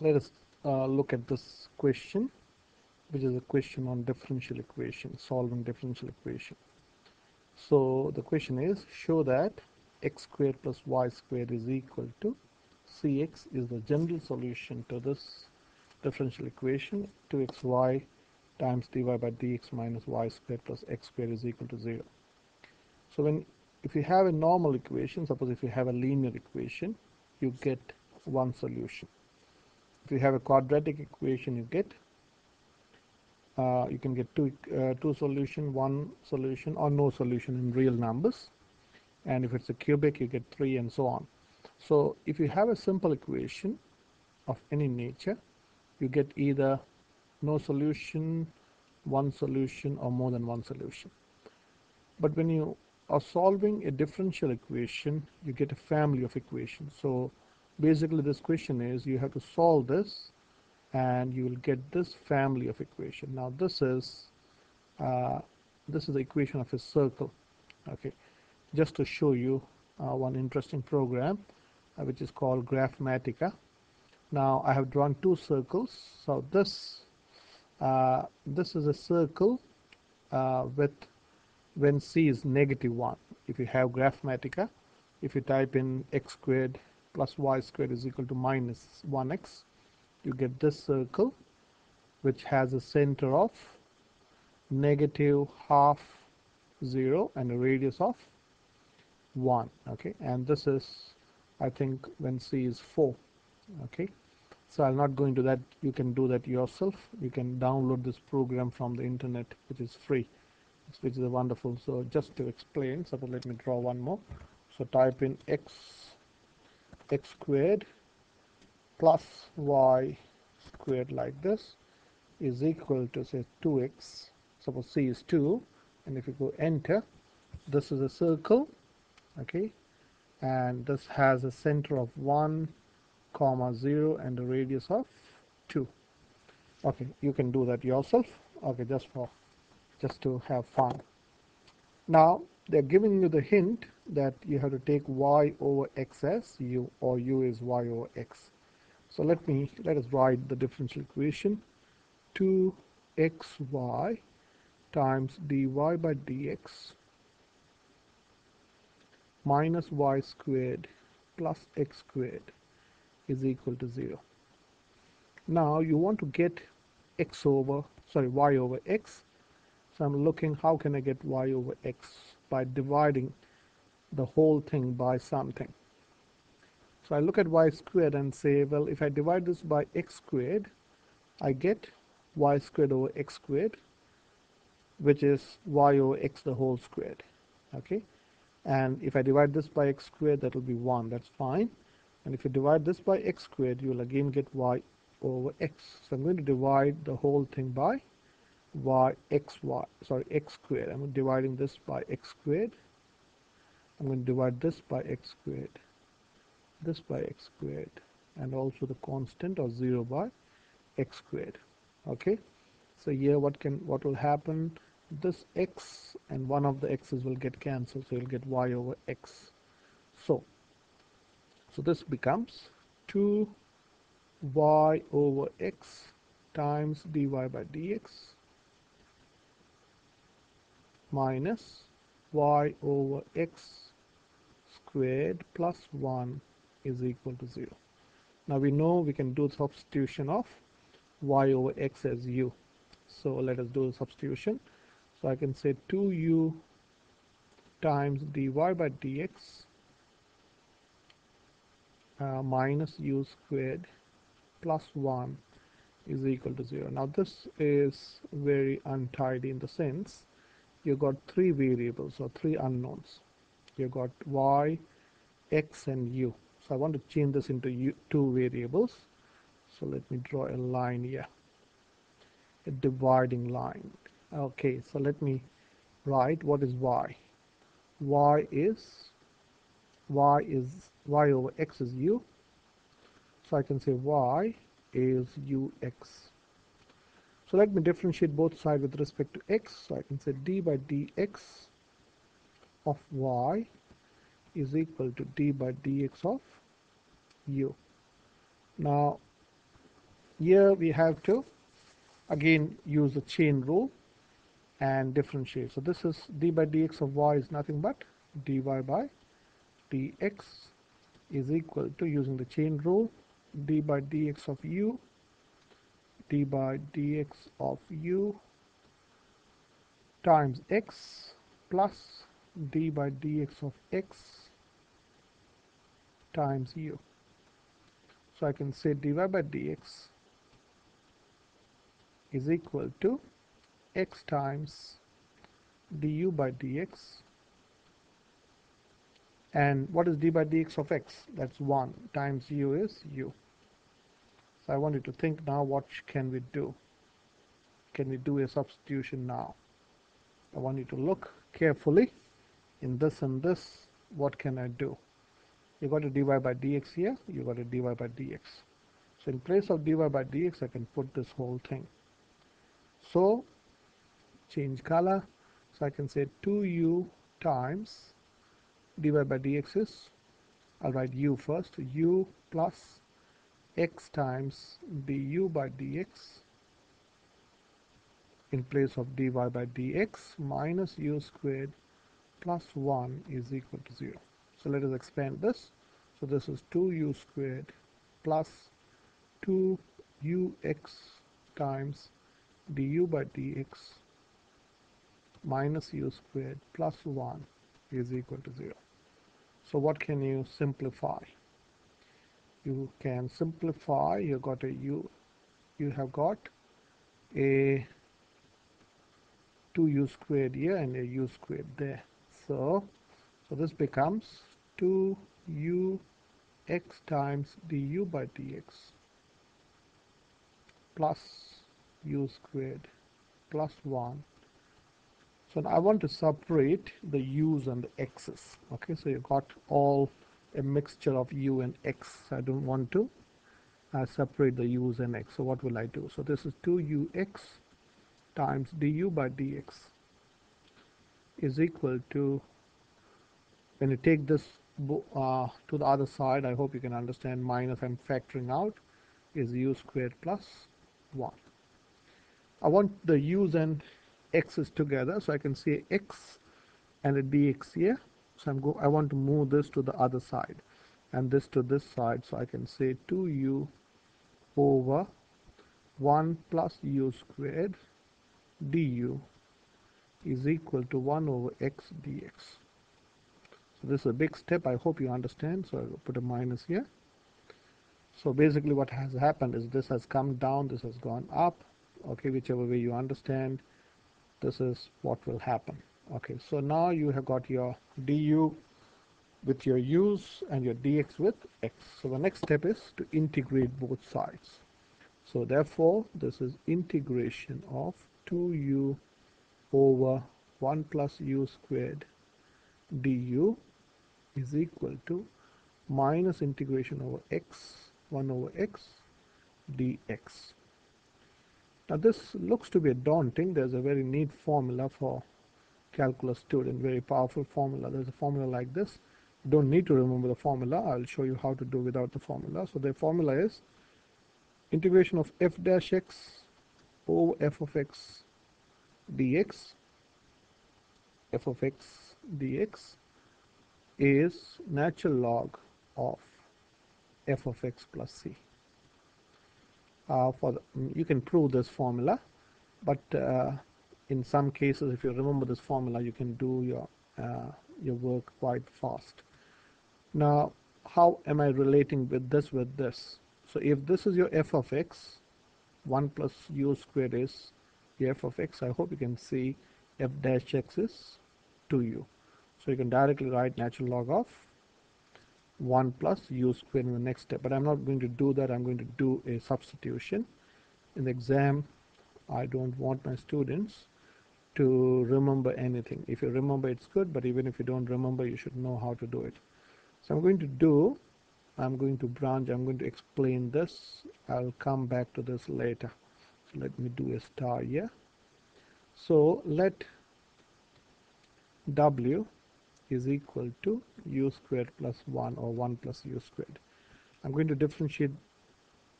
let us uh, look at this question which is a question on differential equation solving differential equation. So the question is show that x squared plus y squared is equal to cx is the general solution to this differential equation. 2xy times dy by dx minus y squared plus x squared is equal to 0 so when if you have a normal equation suppose if you have a linear equation you get one solution if you have a quadratic equation you get uh, you can get two uh, two solution one solution or no solution in real numbers. And if it's a cubic you get three and so on. So if you have a simple equation of any nature you get either no solution one solution or more than one solution. But when you are solving a differential equation you get a family of equations. So basically this question is you have to solve this and you will get this family of equation. Now this is uh, this is the equation of a circle okay? Just to show you uh, one interesting program uh, which is called Graphmatica. Now I have drawn two circles. So this uh, this is a circle uh, with when c is negative 1 if you have Graphmatica if you type in x squared plus y squared is equal to minus 1x you get this circle which has a center of negative half 0 and a radius of 1 okay? And this is I think when c is 4 okay? So I'll not go into that. You can do that yourself. You can download this program from the internet which is free which is wonderful. So just to explain suppose let me draw one more. So type in x x squared plus y squared like this is equal to say 2x suppose c is 2 and if you go enter this is a circle okay? And this has a center of 1 comma 0 and a radius of 2 okay you can do that yourself. Okay just for just to have fun. Now they're giving you the hint that you have to take y over x as u or u is y over x. So let me let us write the differential equation. 2xy times dy by dx minus y squared plus x squared is equal to 0 now you want to get x over sorry y over x. So I'm looking how can I get y over x by dividing the whole thing by something. So I look at y squared and say well if I divide this by x squared I get y squared over x squared which is y over x the whole squared okay? And if I divide this by x squared that will be 1 that's fine. And if you divide this by x squared you will again get y over x. So I'm going to divide the whole thing by y x y sorry x squared. I'm dividing this by x squared I'm going to divide this by x squared this by x squared and also the constant of 0 by x squared okay? So here what can what will happen this x and one of the x's will get cancelled so you'll get y over x. So so this becomes 2 y over x times dy by dx minus y over x squared plus 1 is equal to 0 now we know we can do substitution of y over x as u. So let us do the substitution. So I can say 2u times dy by dx uh, minus u squared plus 1 is equal to 0. Now this is very untidy in the sense you got three variables or three unknowns. You got y, x and u. So I want to change this into u, two variables. So let me draw a line here, a dividing line okay so let me write what is y y is y is y over x is u so I can say y is ux so let me differentiate both sides with respect to x so I can say d by dx of y is equal to d by dx of u now here we have to again use the chain rule and differentiate. So this is d by dx of y is nothing but dy by dx is equal to using the chain rule d by dx of u d by dx of u times x plus d by dx of x times u. So I can say dy by dx is equal to x times du by dx. And what is d by dx of x? That's 1 times u is u so I want you to think now what can we do? Can we do a substitution now? I want you to look carefully in this and this. What can I do? You got a dy by dx here you got a dy by dx. So in place of dy by dx I can put this whole thing. So change color. So I can say 2u times dy by dx is I'll write u first u plus x times du by dx in place of dy by dx minus u squared plus 1 is equal to 0 so let us expand this so this is 2u squared plus 2ux times du by dx minus u squared plus 1 is equal to 0. So what can you simplify? You can simplify, you got a u, you have got a 2u squared here and a u squared there. So, so this becomes 2u x times du by dx plus u squared plus 1 so I want to separate the u's and the x's. Okay so you got all a mixture of u and x. I don't want to uh, separate the u's and x. So what will I do? So this is 2ux times du by dx is equal to when you take this uh, to the other side I hope you can understand minus I'm factoring out is u squared plus 1 I want the u's and x's together so I can say x and a dx here so I'm go I want to move this to the other side and this to this side so I can say 2u over 1 plus u squared du is equal to 1 over x dx so this is a big step. I hope you understand. So I'll put a minus here. So basically what has happened is this has come down this has gone up. Okay whichever way you understand this is what will happen okay so now you have got your du with your u's and your dx with x. So the next step is to integrate both sides. So therefore this is integration of 2u over 1 plus u squared du is equal to minus integration over x 1 over x dx. Now this looks to be daunting. There's a very neat formula for calculus student, very powerful formula. There's a formula like this. You don't need to remember the formula. I'll show you how to do without the formula. So the formula is integration of f dash x over f of x dx f of x dx is natural log of f of x plus c uh, for the, you can prove this formula but uh, in some cases if you remember this formula you can do your uh, your work quite fast. Now how am I relating with this with this? So if this is your f of x 1 plus u squared is f of x I hope you can see f dash x is 2u so you can directly write natural log of 1 plus u squared in the next step. But I'm not going to do that. I'm going to do a substitution. In the exam I don't want my students to remember anything. If you remember it's good but even if you don't remember you should know how to do it. So I'm going to do I'm going to branch I'm going to explain this. I'll come back to this later. So let me do a star here. So let W is equal to u squared plus 1 or 1 plus u squared. I'm going to differentiate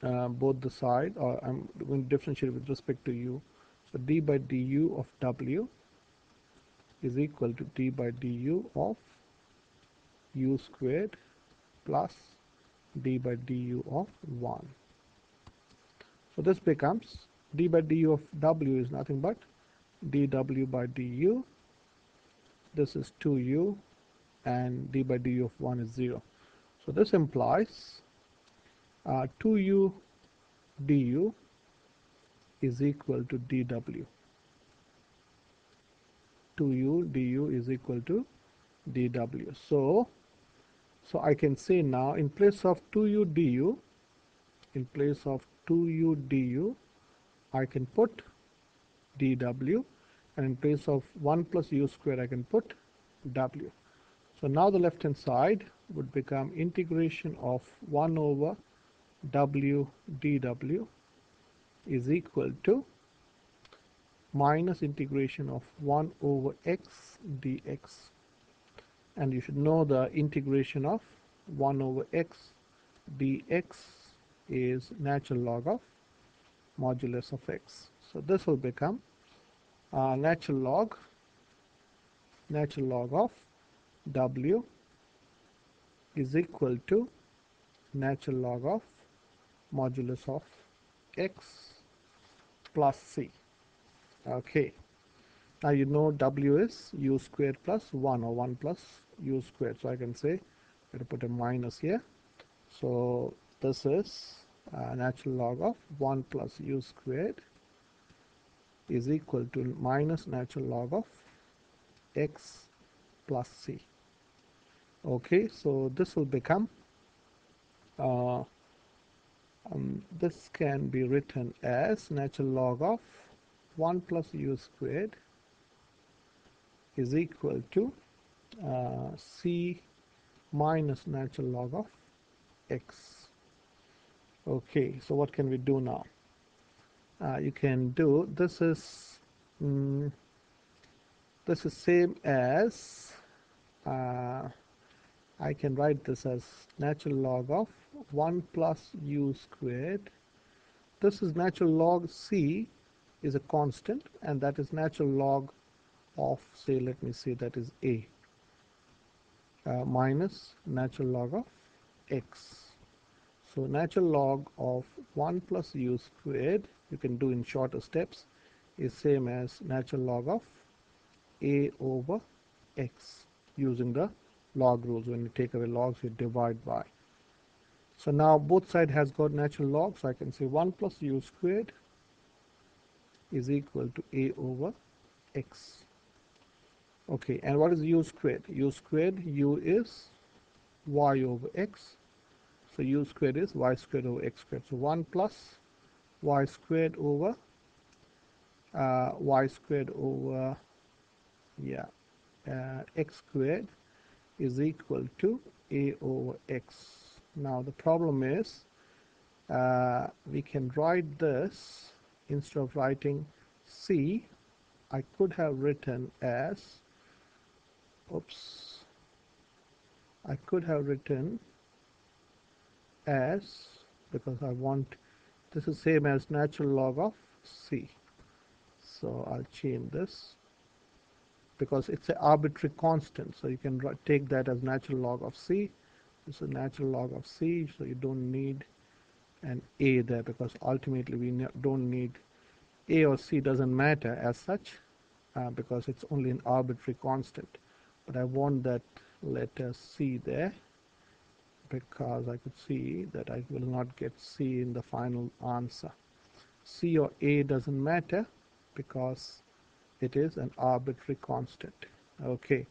uh, both the side or I'm going to differentiate with respect to u so d by du of w is equal to d by du of u squared plus d by du of 1 so this becomes d by du of w is nothing but dw by du. This is 2u and d by du of 1 is 0 so this implies uh, 2u du is equal to dw 2u du is equal to dw so so I can say now in place of 2u du in place of 2u du I can put dw and in place of 1 plus u square I can put w. So now the left hand side would become integration of 1 over w dw is equal to minus integration of 1 over x dx and you should know the integration of 1 over x dx is natural log of modulus of x. So this will become uh, natural log natural log of w is equal to natural log of modulus of x plus c. Okay. Now you know w is u squared plus 1 or 1 plus u squared. So I can say, to put a minus here. So this is uh, natural log of 1 plus u squared is equal to minus natural log of x plus c. Okay, so this will become, uh, um, this can be written as natural log of 1 plus u squared is equal to uh, c minus natural log of x. Okay, so what can we do now? uh, you can do this is mm, this is same as uh, I can write this as natural log of 1 plus u squared. This is natural log c is a constant and that is natural log of say let me say that is a uh, minus natural log of x. So natural log of 1 plus u squared you can do in shorter steps is same as natural log of a over x using the log rules. When you take away logs, you divide by. So now both side has got natural log, so I can say 1 plus u squared is equal to a over x. Okay, and what is u squared? u squared, u is y over x. So u squared is y squared over x squared. So 1 plus y squared over uh, y squared over yeah uh, x squared is equal to a over x. Now the problem is uh, we can write this instead of writing c. I could have written as oops I could have written as because I want this is same as natural log of c. So I'll change this because it's an arbitrary constant. So you can take that as natural log of c. It's a natural log of c so you don't need an a there because ultimately we don't need a or c doesn't matter as such uh, because it's only an arbitrary constant. But I want that letter c there because I could see that I will not get C in the final answer. C or A doesn't matter because it is an arbitrary constant. Okay,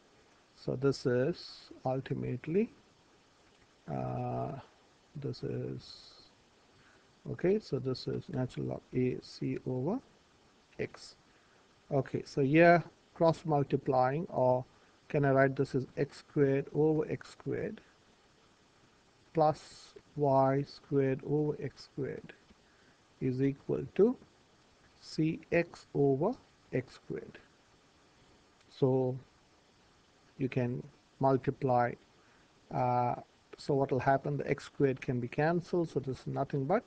so this is ultimately uh, this is okay. So this is natural log a c over x. Okay. So here cross multiplying or can I write this as x squared over x squared plus y squared over x squared is equal to cx over x squared. So you can multiply. Uh, so what will happen? The x squared can be cancelled. So this is nothing but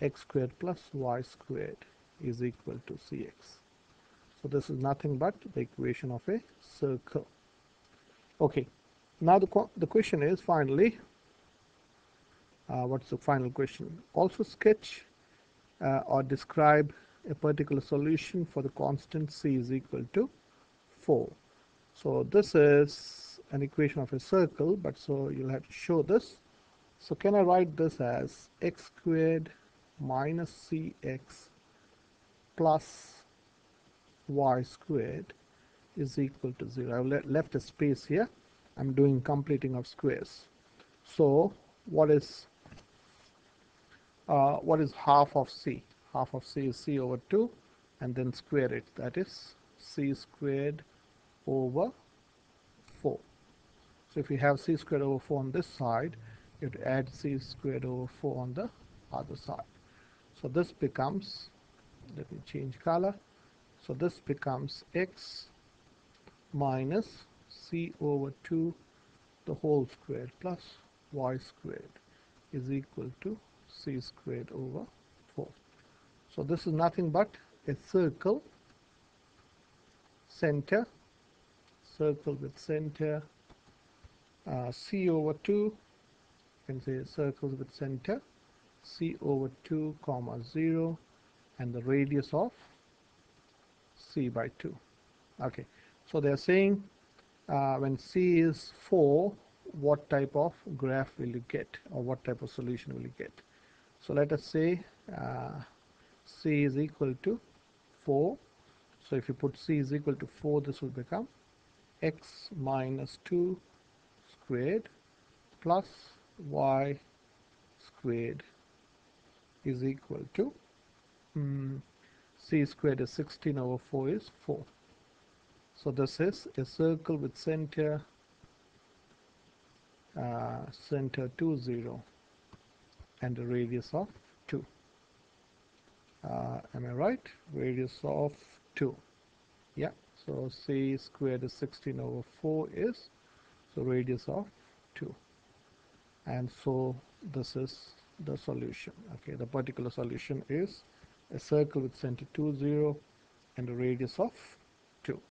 x squared plus y squared is equal to cx. So this is nothing but the equation of a circle. Okay, now the, the question is finally, uh, what's the final question? Also sketch uh, or describe a particular solution for the constant c is equal to 4. So this is an equation of a circle, but so you'll have to show this. So can I write this as x squared minus cx plus y squared is equal to 0. I've le left a space here. I'm doing completing of squares. So what is uh, what is half of c? Half of c is c over 2 and then square it. That is c squared over 4. So if you have c squared over 4 on this side, you have to add c squared over 4 on the other side. So this becomes, let me change color. So this becomes x minus c over 2 the whole squared plus y squared is equal to c squared over 4. So this is nothing but a circle center circle with center uh, c over 2 you can say circles with center c over 2 comma 0 and the radius of c by 2 okay so they are saying uh, when c is 4 what type of graph will you get or what type of solution will you get? So let us say uh, c is equal to 4 so if you put c is equal to 4 this will become x minus 2 squared plus y squared is equal to um, c squared is 16 over 4 is 4 so this is a circle with center uh, center 2 0 and a radius of 2 uh, am I right? Radius of 2 yeah so c squared is 16 over 4 is so radius of 2 and so this is the solution okay? The particular solution is a circle with center 2 0 and a radius of 2